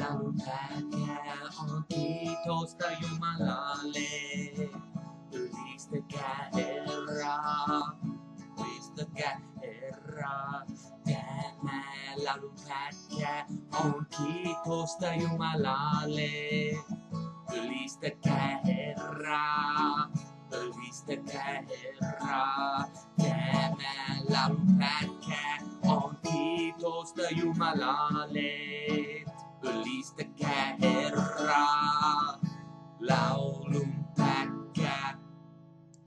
päke on kiitosta Jumalalle. Ylistäkää Herraa, ylistäkää Herraa. Tämä laulun pätkä on kiitosta Jumalalle. Ylistäkää Herraa, ylistäkää Herraa. Tämä laulun pätkä on เทราเรา